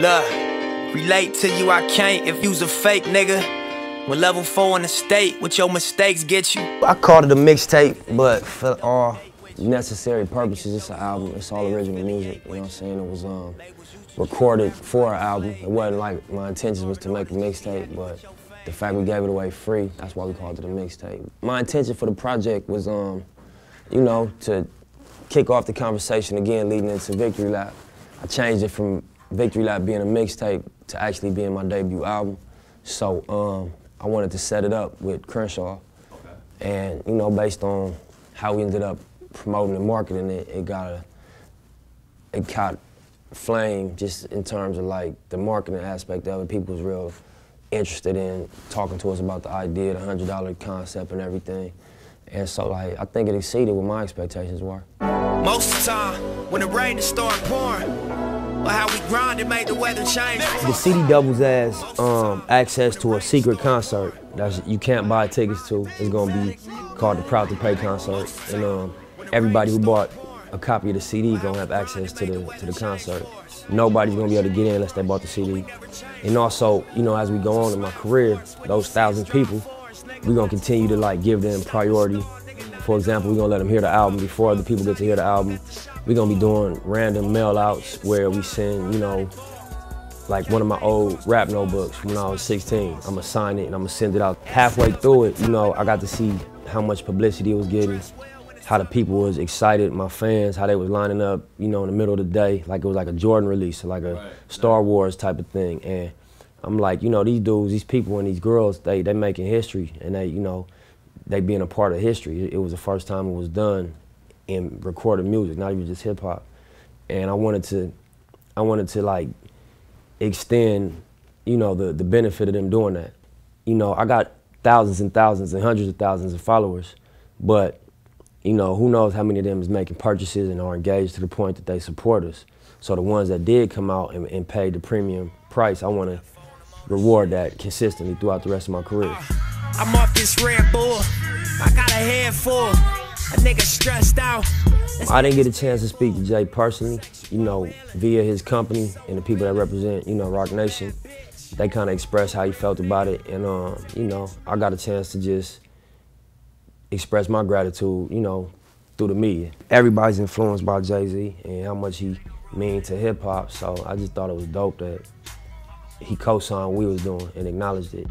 Look, relate to you, I can't if you's a fake nigga. When level four in the state, what your mistakes get you. I called it a mixtape, but for all necessary purposes, it's an album. It's all original music. You know what I'm saying? It was um, recorded for an album. It wasn't like my intention was to make a mixtape, but the fact we gave it away free, that's why we called it a mixtape. My intention for the project was, um, you know, to kick off the conversation again leading into Victory Lap. I changed it from Victory Lap being a mixtape to actually being my debut album. So um, I wanted to set it up with Crenshaw. Okay. And, you know, based on how we ended up promoting and marketing it, it got a, it caught flame just in terms of like the marketing aspect of it. People was real interested in talking to us about the idea, the hundred dollar concept and everything. And so like I think it exceeded what my expectations were. Most of the time, when the rain is start pouring, or how we the weather change. The CD doubles as um, access to a secret concert that you can't buy tickets to. It's gonna be called the Proud to Pay concert, and um, everybody who bought a copy of the CD gonna have access to the to the concert. Nobody's gonna be able to get in unless they bought the CD. And also, you know, as we go on in my career, those thousand people, we're gonna continue to like give them priority. For example, we're gonna let them hear the album before the people get to hear the album. We're gonna be doing random mail outs where we send, you know, like one of my old rap notebooks when I was 16. I'm gonna sign it and I'm gonna send it out. Halfway through it, you know, I got to see how much publicity it was getting, how the people was excited, my fans, how they was lining up, you know, in the middle of the day, like it was like a Jordan release, like a right. Star Wars type of thing. And I'm like, you know, these dudes, these people and these girls, they they making history and they, you know, they being a part of history. It, was the first time it was done in recorded music, not even just hip hop. And I wanted to, I wanted to like extend, you know, the, the benefit of them doing that. You know, I got thousands and thousands and hundreds of thousands of followers, but you know, who knows how many of them is making purchases and are engaged to the point that they support us. So the ones that did come out and, and pay the premium price, I want to reward that consistently throughout the rest of my career. I'm off this Red Bull. I got a head full. A nigga stressed out. I didn't get a chance to speak to Jay personally, you know, via his company and the people that represent, you know, Roc Nation. They kind of expressed how he felt about it, and um, you know, I got a chance to just express my gratitude, you know, through the media. Everybody's influenced by Jay Z and how much he means to hip hop, so I just thought it was dope that he co-signed what we was doing and acknowledged it.